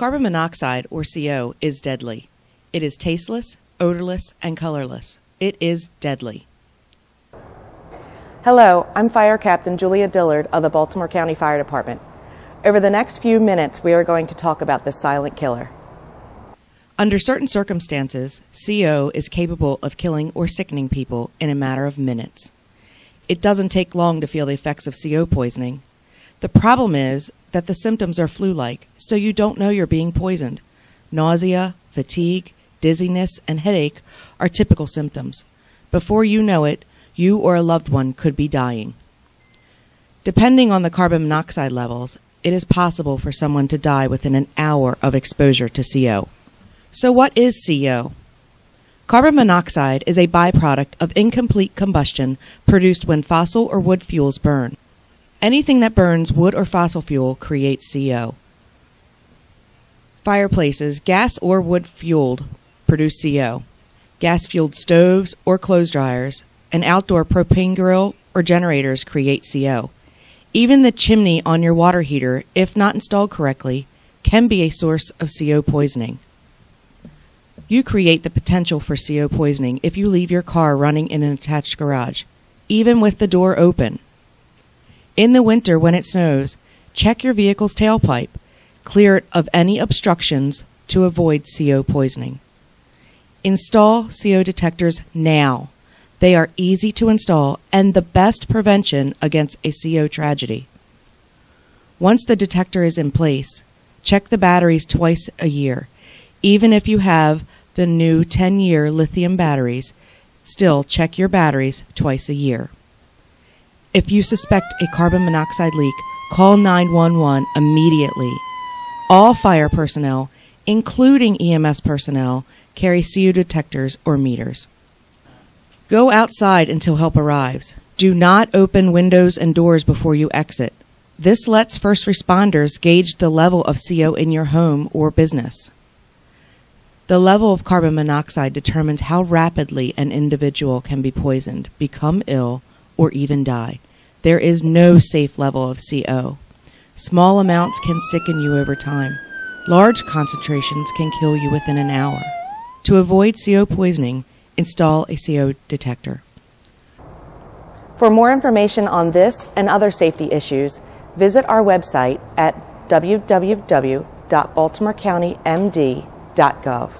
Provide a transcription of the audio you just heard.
Carbon monoxide, or CO, is deadly. It is tasteless, odorless, and colorless. It is deadly. Hello, I'm Fire Captain Julia Dillard of the Baltimore County Fire Department. Over the next few minutes, we are going to talk about this silent killer. Under certain circumstances, CO is capable of killing or sickening people in a matter of minutes. It doesn't take long to feel the effects of CO poisoning. The problem is that the symptoms are flu like, so you don't know you're being poisoned. Nausea, fatigue, dizziness, and headache are typical symptoms. Before you know it, you or a loved one could be dying. Depending on the carbon monoxide levels, it is possible for someone to die within an hour of exposure to CO. So, what is CO? Carbon monoxide is a byproduct of incomplete combustion produced when fossil or wood fuels burn. Anything that burns wood or fossil fuel creates CO. Fireplaces, gas or wood fueled, produce CO. Gas fueled stoves or clothes dryers, an outdoor propane grill or generators create CO. Even the chimney on your water heater, if not installed correctly, can be a source of CO poisoning. You create the potential for CO poisoning if you leave your car running in an attached garage, even with the door open. In the winter, when it snows, check your vehicle's tailpipe. Clear it of any obstructions to avoid CO poisoning. Install CO detectors now. They are easy to install and the best prevention against a CO tragedy. Once the detector is in place, check the batteries twice a year. Even if you have the new 10 year lithium batteries, still check your batteries twice a year. If you suspect a carbon monoxide leak, call 911 immediately. All fire personnel, including EMS personnel, carry CO detectors or meters. Go outside until help arrives. Do not open windows and doors before you exit. This lets first responders gauge the level of CO in your home or business. The level of carbon monoxide determines how rapidly an individual can be poisoned, become ill, or even die. There is no safe level of CO. Small amounts can sicken you over time. Large concentrations can kill you within an hour. To avoid CO poisoning, install a CO detector. For more information on this and other safety issues, visit our website at www.baltimorecountymd.gov.